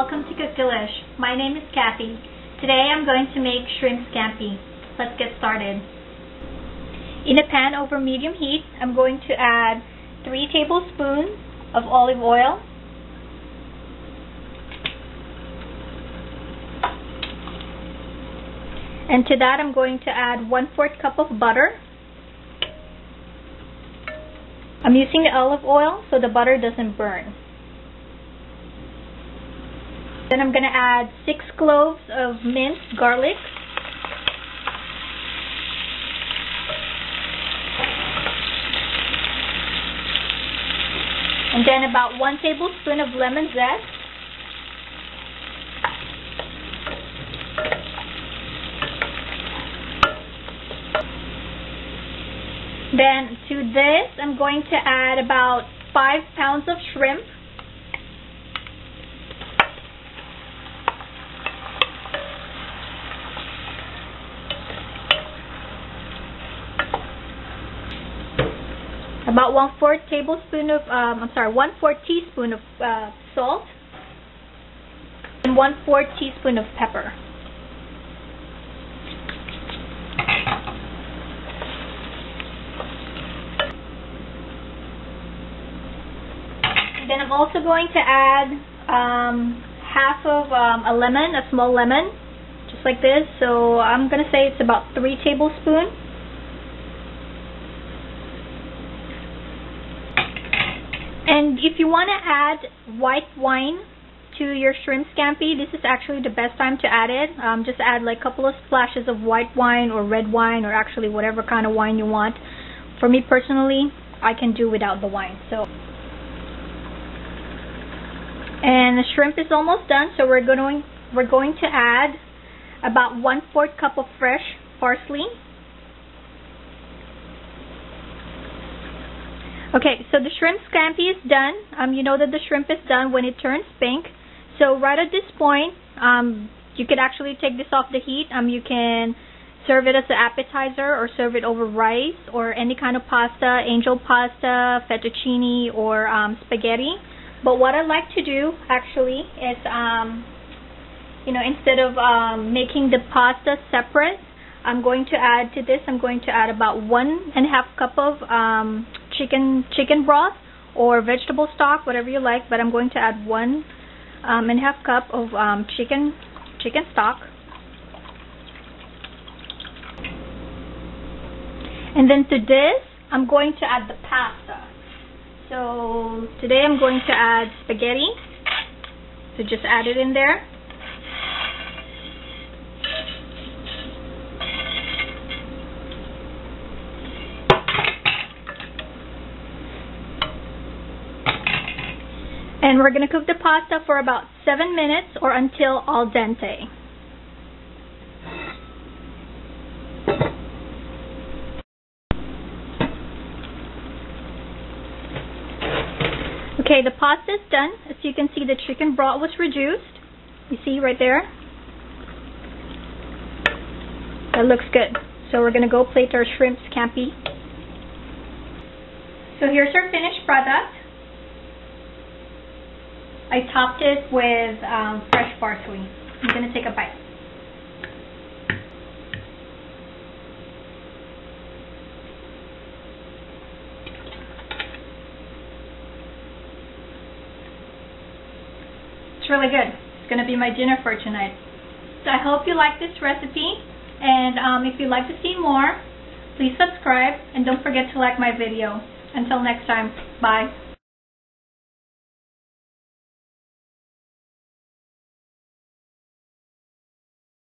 welcome to Cook Delish. My name is Kathy. Today I'm going to make shrimp scampi. Let's get started. In a pan over medium heat, I'm going to add 3 tablespoons of olive oil, and to that I'm going to add 1 4th cup of butter. I'm using the olive oil so the butter doesn't burn. Then I'm going to add 6 cloves of minced garlic. And then about 1 tablespoon of lemon zest. Then to this, I'm going to add about 5 pounds of shrimp. About one fourth tablespoon of um, I'm sorry one fourth teaspoon of uh, salt and one fourth teaspoon of pepper. Then I'm also going to add um, half of um, a lemon, a small lemon, just like this. So I'm going to say it's about three tablespoons. And if you want to add white wine to your shrimp scampi, this is actually the best time to add it. Um, just add like a couple of splashes of white wine or red wine or actually whatever kind of wine you want. For me personally, I can do without the wine. So, and the shrimp is almost done, so we're going we're going to add about one fourth cup of fresh parsley Okay, so the shrimp scampi is done. Um, you know that the shrimp is done when it turns pink. So right at this point, um, you could actually take this off the heat. Um, you can serve it as an appetizer or serve it over rice or any kind of pasta, angel pasta, fettuccine, or um, spaghetti. But what I like to do actually is, um, you know, instead of um, making the pasta separate, I'm going to add to this. I'm going to add about one and a half cup of um, chicken chicken broth or vegetable stock, whatever you like. But I'm going to add one um, and a half cup of um, chicken chicken stock. And then to this, I'm going to add the pasta. So today I'm going to add spaghetti. So just add it in there. And we're going to cook the pasta for about 7 minutes or until al dente. Okay, the pasta is done. As you can see, the chicken broth was reduced. You see right there? That looks good. So we're going to go plate our shrimp scampi. So here's our finished product. I topped it with um, fresh parsley. I'm going to take a bite. It's really good. It's going to be my dinner for tonight. So I hope you like this recipe. And um, if you'd like to see more, please subscribe. And don't forget to like my video. Until next time, bye.